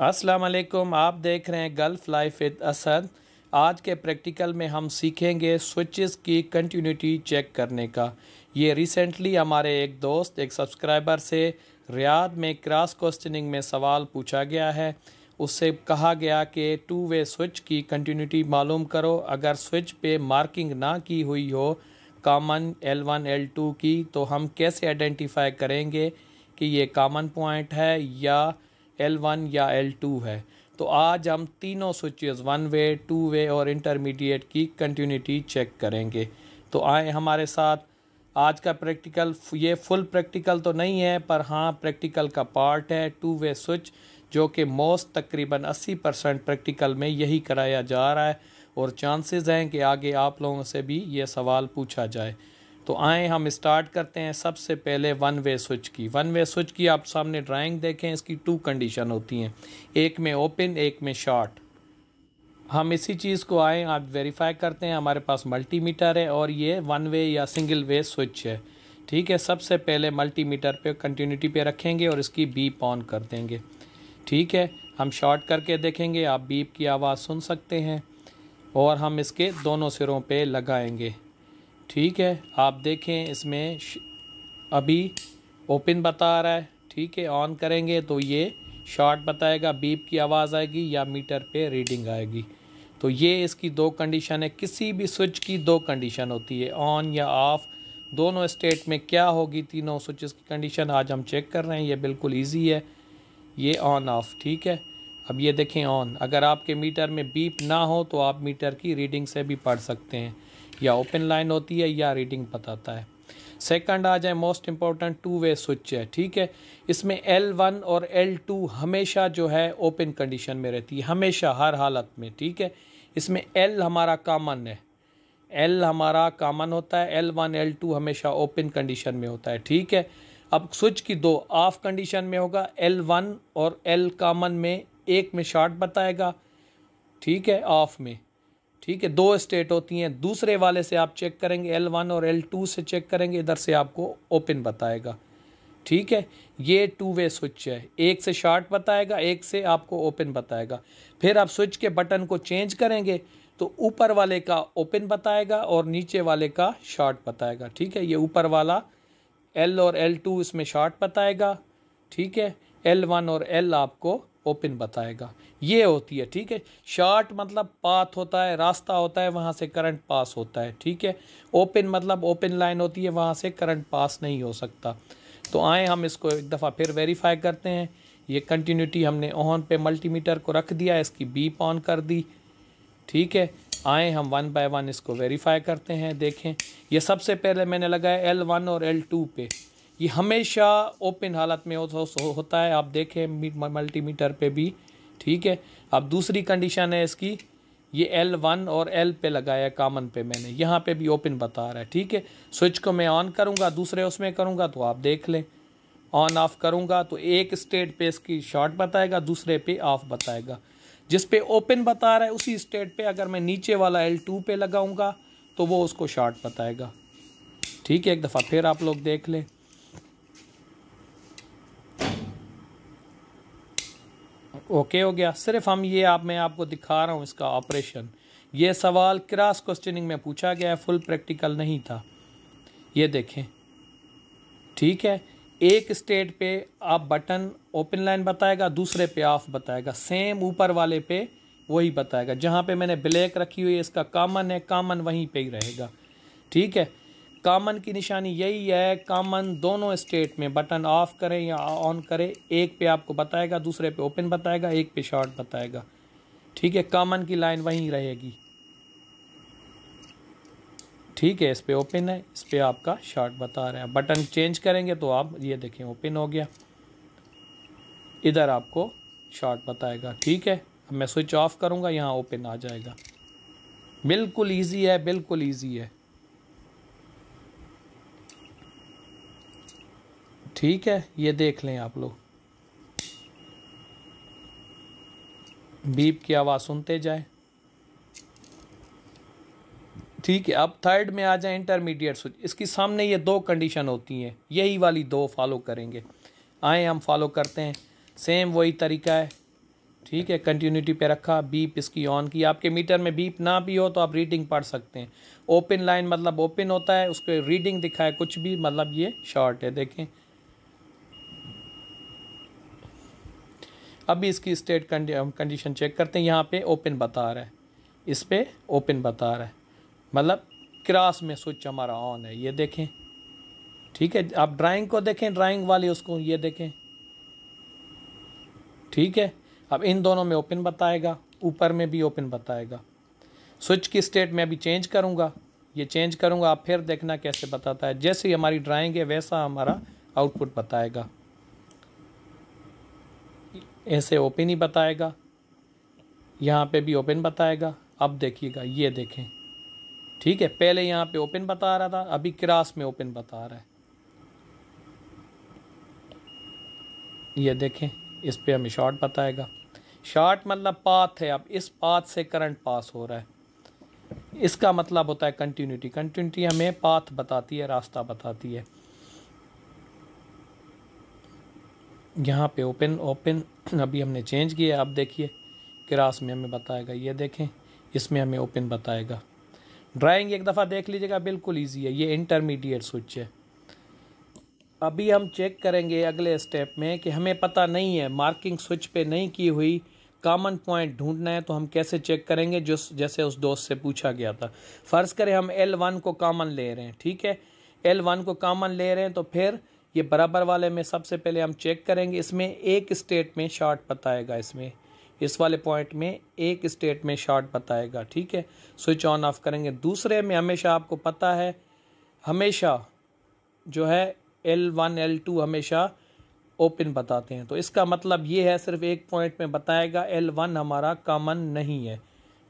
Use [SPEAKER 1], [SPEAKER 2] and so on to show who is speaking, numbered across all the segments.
[SPEAKER 1] अस्सलाम वालेकुम, आप देख रहे हैं गल्फ लाइफ विद असद। आज के प्रैक्टिकल में हम सीखेंगे स्विचेस की कंटिन्यूटी चेक करने का। ये रिसेंटली हमारे एक दोस्त, एक सब्सक्राइबर से रियाद में क्रॉस क्वेश्चनिंग में सवाल पूछा गया है। उससे कहा गया कि टू वे स्विच की कंटिन्यूटी मालूम करो। अगर स्विच पे मार्किंग ना की हुई हो, common L one, L two की तो हम कैसे आइडेंटिफाई करेंगे कि ये कॉमन पॉइंट है या एल वन या एल टू है। तो आज हम तीनों switches one way two way और इंटरमीडिएट की कंटिन्यूटी चेक करेंगे। तो आए हमारे साथ। आज का प्रैक्टिकल ये फुल प्रैक्टिकल तो नहीं है, पर हाँ प्रैक्टिकल का पार्ट है टू वे स्विच जो कि मोस्ट तकरीबन 80 परसेंट प्रैक्टिकल में यही कराया जा रहा है। और चांसेस हैं कि आगे आप लोगों से भी ये सवाल पूछा जाए। तो आए, हम स्टार्ट करते हैं। सबसे पहले वन वे स्विच की। वन वे स्विच की, आप सामने ड्राइंग देखें, इसकी टू कंडीशन होती हैं। एक में ओपन एक में शॉर्ट हम इसी चीज़ को आए, आप वेरीफाई करते हैं, हमारे पास मल्टीमीटर है और ये वन वे या सिंगल वे स्विच है। ठीक है, सबसे पहले मल्टीमीटर पे कंटिन्यूटी पे रखेंगे और इसकी बीप ऑन कर देंगे। ठीक है, हम शॉर्ट करके देखेंगे, आप बीप की आवाज़ सुन सकते हैं और हम इसके दोनों सिरों पे लगाएँगे। ठीक है, आप देखें इसमें अभी ओपन बता रहा है, ठीक है, ऑन करेंगे तो ये शॉर्ट बताएगा, बीप की आवाज़ आएगी या मीटर पे रीडिंग आएगी। तो ये इसकी दो कंडीशन है, किसी भी स्विच की दो कंडीशन होती है, ऑन या ऑफ़। दोनों स्टेट में क्या होगी, तीनों स्विचेस की कंडीशन आज हम चेक कर रहे हैं, ये बिल्कुल ईजी है, ये ऑन, ऑफ़, ठीक है। अब ये देखें ऑन, अगर आपके मीटर में बीप ना हो तो आप मीटर की रीडिंग से भी पढ़ सकते हैं। या ओपन लाइन होती है या रीडिंग बताता है। सेकंड आ जाए most important two way switch है, ठीक है? इसमें एल वन और एल टू हमेशा जो है ओपन कंडीशन में रहती है, हमेशा, हर हालत में, ठीक है? इसमें एल हमारा कामन है। एल हमारा कॉमन होता है एल वन एल टू हमेशा ओपन कंडीशन में होता है, ठीक है? अब स्विच की दो ऑफ़ कंडीशन में होगा एल वन और एल कॉमन में एक में शॉर्ट बताएगा, ठीक है? ऑफ़ में। ठीक है, दो स्टेट होती हैं, दूसरे वाले से आप चेक करेंगे एल वन और एल टू से चेक करेंगे, इधर से आपको ओपन बताएगा। ठीक है, ये टू वे स्विच है, एक से शॉर्ट बताएगा, एक से आपको ओपन बताएगा। फिर आप स्विच के बटन को चेंज करेंगे तो ऊपर वाले का ओपन बताएगा और नीचे वाले का शॉर्ट बताएगा। ठीक है, ये ऊपर वाला एल और एल टू इसमें शॉर्ट बताएगा। ठीक है एल वन और एल आपको ओपन बताएगा। ये होती है, ठीक है? शॉर्ट मतलब पाथ होता है, रास्ता होता है, वहाँ से करंट पास होता है, ठीक है? ओपन मतलब ओपन लाइन होती है, वहाँ से करंट पास नहीं हो सकता। तो आए हम इसको एक दफ़ा फिर वेरीफाई करते हैं। ये कंटिन्यूटी हमने ऑन पे मल्टीमीटर को रख दिया, इसकी बीप ऑन कर दी, ठीक है? आए हम वन बाय वन इसको वेरीफाई करते हैं, देखें। ये सबसे पहले मैंने लगाया एल वन और एल टू पे। ये हमेशा ओपन हालत में होता है। आप देखें मल्टीमीटर पे भी, ठीक है? अब दूसरी कंडीशन है इसकी, ये एल वन और एल पे लगाया कामन पे मैंने। यहाँ पे भी ओपन बता रहा है, ठीक है? स्विच को मैं ऑन करूँगा, दूसरे उसमें करूँगा तो आप देख लें। ऑन ऑफ़ करूँगा तो एक स्टेट पे इसकी शॉर्ट बताएगा, दूसरे पे ऑफ़ बताएगा। जिस पे ओपन बता रहा है, उसी स्टेट पे अगर मैं नीचे वाला एल टू पे लगाऊँगा तो वो उसको शॉर्ट बताएगा। ठीक है? एक दफ़ा फिर आप लोग देख लें। ओके हो गया। सिर्फ़ हम ये आप, मैं आपको दिखा रहा हूँ इसका ऑपरेशन। ये सवाल क्रॉस क्वेश्चनिंग में पूछा गया है, फुल प्रैक्टिकल नहीं था। ये देखें। ठीक है, एक स्टेट पे आप बटन ओपन लाइन बताएगा, दूसरे पे ऑफ़ बताएगा, सेम ऊपर वाले पे वही बताएगा। जहाँ पे मैंने ब्लैक रखी हुई है, इसका कॉमन है, कॉमन वहीं पे ही रहेगा। ठीक है कॉमन की निशानी यही है, कामन दोनों स्टेट में बटन ऑफ़ करें या ऑन करें, एक पे आपको बताएगा, दूसरे पे ओपन बताएगा, एक पे शॉर्ट बताएगा। ठीक है, कामन की लाइन वहीं रहेगी। ठीक है, इस पे ओपन है, इस पे आपका शॉर्ट बता रहे हैं। बटन चेंज करेंगे तो आप, ये देखें ओपन हो गया। इधर आपको शॉर्ट बताएगा। ठीक है, अब मैं स्विच ऑफ़ करूँगा, यहाँ ओपन आ जाएगा। बिल्कुल ईजी है, बिल्कुल ईजी है। ठीक है, ये देख लें आप लोग। बीप की आवाज़ सुनते जाए। ठीक है, अब थर्ड में आ जाए इंटरमीडिएट स्विच इसकी सामने ये दो कंडीशन होती हैं। यही वाली दो फॉलो करेंगे। आए, हम फॉलो करते हैं। सेम वही तरीका है। ठीक है कंटिन्यूटी पे रखा, बीप इसकी ऑन की। आपके मीटर में बीप ना भी हो तो आप रीडिंग पढ़ सकते हैं। ओपन लाइन मतलब ओपन होता है, उसके रीडिंग दिखाए कुछ भी मतलब ये शॉर्ट है। देखें अभी इसकी स्टेट कंडीशन चेक करते हैं। यहाँ पे ओपन बता रहा है। इस पर ओपन बता रहा है। मतलब क्रॉस में स्विच हमारा ऑन है। ये देखें। ठीक है? आप ड्राइंग को देखें। ड्राइंग वाली उसको ये देखें। ठीक है? अब इन दोनों में ओपन बताएगा। ऊपर में भी ओपन बताएगा। स्विच की स्टेट में अभी चेंज करूँगा। ये चेंज करूँगा। आप फिर देखना कैसे बताता है। जैसे ही हमारी ड्राइंग है, वैसा हमारा आउटपुट बताएगा। ऐसे ओपन ही बताएगा। यहाँ पे भी ओपन बताएगा। अब देखिएगा, ये देखें। ठीक है, पहले यहाँ पे ओपन बता रहा था, अभी क्रॉस में ओपन बता रहा है। ये देखें, इस पे हमें शॉर्ट बताएगा। शॉर्ट मतलब पाथ है, अब इस पाथ से करंट पास हो रहा है। इसका मतलब होता है कंटिन्यूटी कंटिन्यूटी हमें पाथ बताती है, रास्ता बताती है। यहाँ पे ओपन ओपन अभी हमने चेंज किया अब देखिए। क्रास में हमें बताएगा, ये देखें। इसमें हमें ओपन बताएगा। ड्राइंग एक दफ़ा देख लीजिएगा, बिल्कुल इजी है। ये इंटरमीडिएट स्विच है। अभी हम चेक करेंगे अगले स्टेप में कि हमें पता नहीं है मार्किंग स्विच पे नहीं की हुई। कॉमन पॉइंट ढूंढना है तो हम कैसे चेक करेंगे जो जैसे उस दोस्त से पूछा गया था। फ़र्ज़ करें हम एल वन को कॉमन ले रहे हैं, ठीक है? एल वन को कॉमन ले रहे हैं तो फिर ये बराबर वाले में सबसे पहले हम चेक करेंगे, इसमें एक स्टेट में शॉर्ट बताएगा इसमें। इस वाले पॉइंट में एक स्टेट में शॉर्ट बताएगा, ठीक है? स्विच ऑन ऑफ़ करेंगे। दूसरे में हमेशा आपको पता है, हमेशा जो है एल वन एल टू हमेशा ओपन बताते हैं। तो इसका मतलब ये है, सिर्फ़ एक पॉइंट में बताएगा एल वन हमारा कॉमन नहीं है।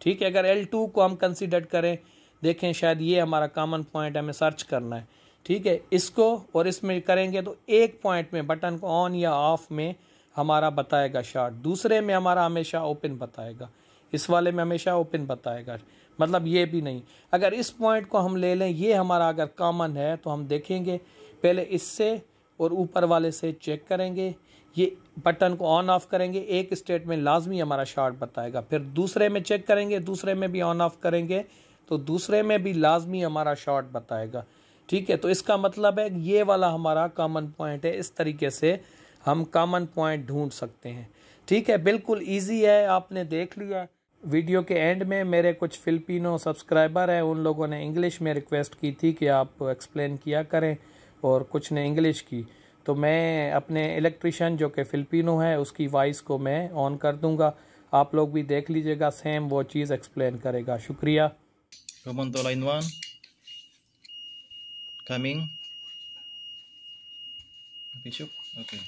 [SPEAKER 1] ठीक है? अगर एल टू को हम कंसिडर करें, देखें शायद ये हमारा कॉमन पॉइंट हमें सर्च करना है। ठीक है, इसको और इसमें करेंगे तो एक पॉइंट में बटन को ऑन या ऑफ़ में हमारा बताएगा शार्ट दूसरे में हमारा हमेशा ओपन बताएगा। इस वाले में हमेशा ओपन बताएगा। मतलब ये भी नहीं। अगर इस पॉइंट को हम ले लें, ये हमारा अगर कॉमन है तो हम देखेंगे। पहले इससे और ऊपर वाले से चेक करेंगे। ये बटन को ऑन ऑफ़ करेंगे। एक स्टेट में लाजमी हमारा शार्ट बताएगा। फिर दूसरे में चेक करेंगे। दूसरे में भी ऑन ऑफ़ करेंगे। तो दूसरे में भी लाजमी हमारा शॉर्ट बताएगा। ठीक है तो इसका मतलब है ये वाला हमारा कॉमन पॉइंट है, इस तरीके से हम कॉमन पॉइंट ढूंढ सकते हैं। ठीक है, बिल्कुल इजी है, आपने देख लिया वीडियो के एंड में मेरे कुछ फिलिपिनो सब्सक्राइबर हैं, उन लोगों ने इंग्लिश में रिक्वेस्ट की थी कि आप एक्सप्लेन किया करें, और कुछ ने इंग्लिश की। तो मैं अपने इलेक्ट्रिशियन जो कि फिलिपिनो है, उसकी वॉइस को मैं ऑन कर दूँगा। आप लोग भी देख लीजिएगा सेम वो चीज़ एक्सप्लेन करेगा। शुक्रिया।
[SPEAKER 2] Line one coming. Bishop okay.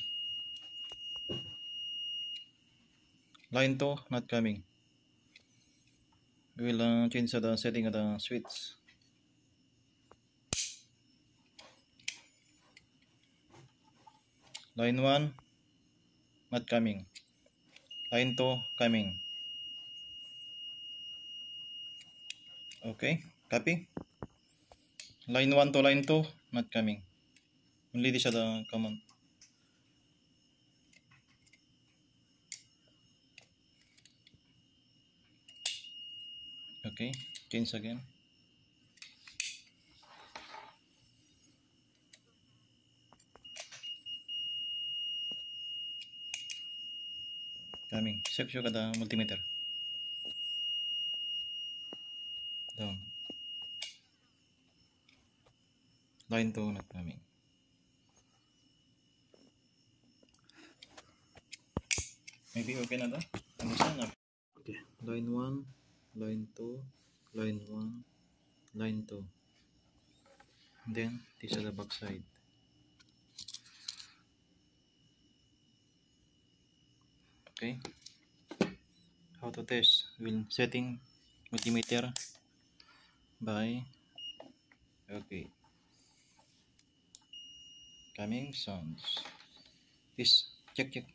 [SPEAKER 2] Line 2 not coming. We will uh, change the setting of the switch line 1 not coming. Line 2 coming. Okay copy line 1 to line 2 not coming. Only this the common okay change again. Coming. Check the multimeter line 2 not coming maybe okay na to? Ano siya? Na okay. Line 1 line 2 line 1 line 2 and then this is the back side okay. How to test? Will setting multimeter by okay coming sounds. This check check.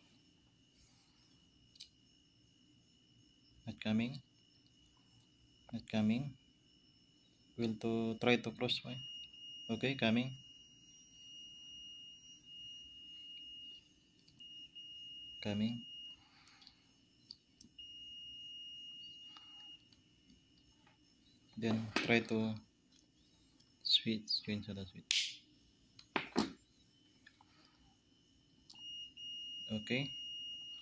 [SPEAKER 2] Not coming. Not coming. Will to try to cross by okay coming. Coming. Then try to switch to the switch. Okay.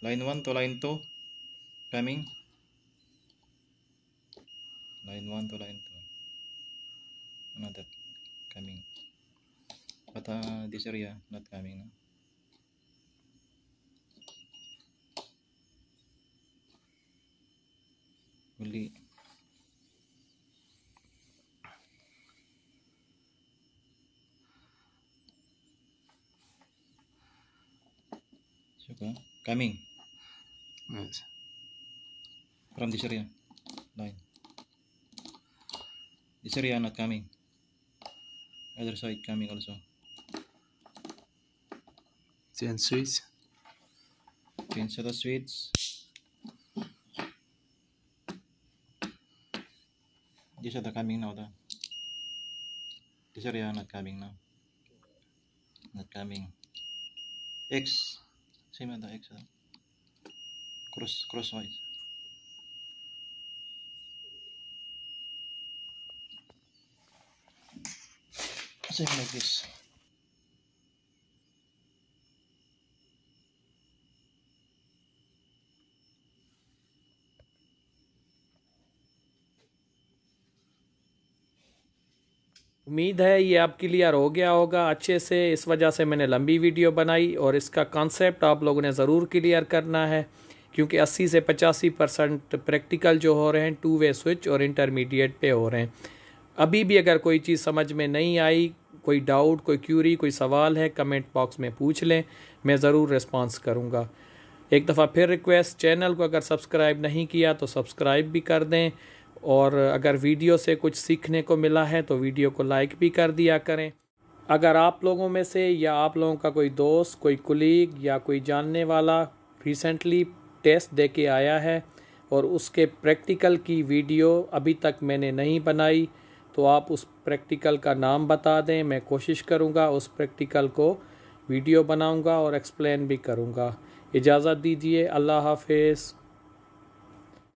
[SPEAKER 2] Line 1 to line 2 coming. Line 1 to line 2 another. Coming. But uh, this area not coming no? only Suka coming
[SPEAKER 3] Yes.
[SPEAKER 2] from this area. Line. This area not coming. Other side coming also.
[SPEAKER 3] Then switch.
[SPEAKER 2] change the switch this are the coming now the this area not coming now. Not coming. X Zie maar dat ik zo. Cross, crosswise. Zeg maar eens.
[SPEAKER 1] उम्मीद है ये अब clear हो गया होगा। अच्छे से इस वजह से मैंने लंबी वीडियो बनाई और इसका कॉन्सेप्ट आप लोगों ने ज़रूर क्लियर करना है, क्योंकि 80 से पचासी परसेंट प्रैक्टिकल जो हो रहे हैं टू वे स्विच और इंटरमीडिएट पे हो रहे हैं। अभी भी अगर कोई चीज़ समझ में नहीं आई, कोई डाउट कोई क्यूरी कोई सवाल है कमेंट बॉक्स में पूछ लें, मैं ज़रूर रिस्पॉन्स करूँगा। एक दफ़ा फिर रिक्वेस्ट चैनल को अगर सब्सक्राइब नहीं किया तो सब्सक्राइब भी कर दें। और अगर वीडियो से कुछ सीखने को मिला है तो वीडियो को लाइक भी कर दिया करें। अगर आप लोगों में से या आप लोगों का कोई दोस्त, कोई कुलीग या कोई जानने वाला रिसेंटली टेस्ट दे के आया है और उसके प्रैक्टिकल की वीडियो अभी तक मैंने नहीं बनाई तो आप उस प्रैक्टिकल का नाम बता दें। मैं कोशिश करूँगा उस प्रैक्टिकल को वीडियो बनाऊँगा और एक्सप्लेन भी करूँगा। इजाज़त दीजिए। अल्लाह हाफिज़।